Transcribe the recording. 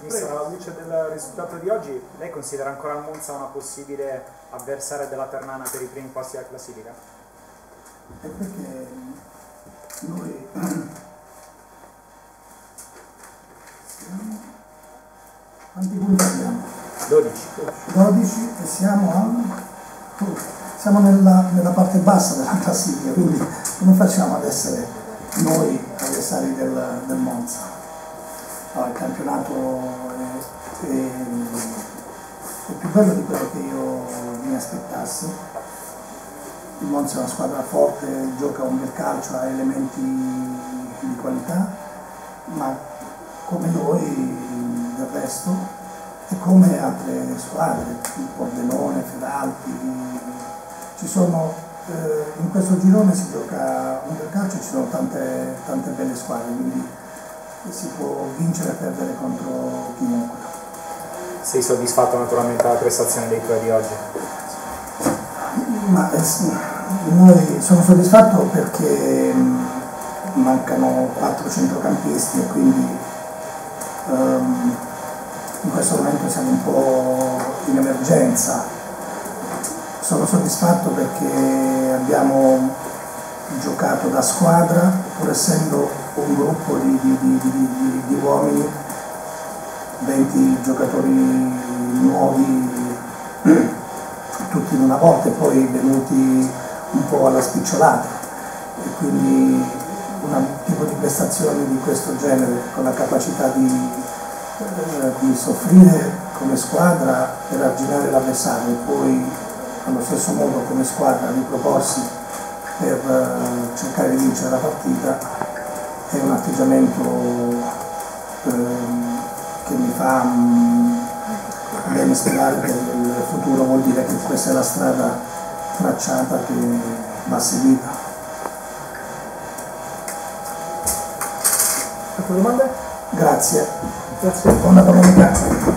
Mister, alla luce del risultato di oggi, lei considera ancora il Monza una possibile avversaria della Ternana per i primi posti della classifica? È perché noi siamo... Quanti punti abbiamo? 12. 12 e siamo, a... siamo nella, nella parte bassa della classifica, quindi come facciamo ad essere noi avversari del, del Monza? Il campionato è, è, è, più bello di quello che io mi aspettassi. Il Monza è una squadra forte, gioca un bel calcio, ha elementi di qualità, ma come noi del resto e come altre squadre, Pordenone, Feralpi, ci sono, eh, in questo girone si gioca un bel calcio ci sono tante, tante belle squadre, quindi si può vincere e perdere contro chiunque. Sei soddisfatto naturalmente della prestazione dei tuoi di oggi? Ma eh, noi sono soddisfatto perché mh, mancano quattro centrocampisti e quindi um, in questo momento siamo un po' in emergenza. Sono soddisfatto perché abbiamo giocato da squadra, pur essendo un gruppo di, di, di, di uomini, 20 giocatori nuovi, tutti in una volta e poi venuti un po' alla spicciolata. E quindi un tipo di prestazione di questo genere, con la capacità di, eh, di soffrire come squadra per arginare l'avversario e poi allo stesso modo come squadra riproporsi per eh, cercare di vincere la partita è un atteggiamento ehm, che mi fa mm, bene sperare per il futuro, vuol dire che questa è la strada tracciata che va seguita. Altre domande? Grazie. Grazie. Buona domenica.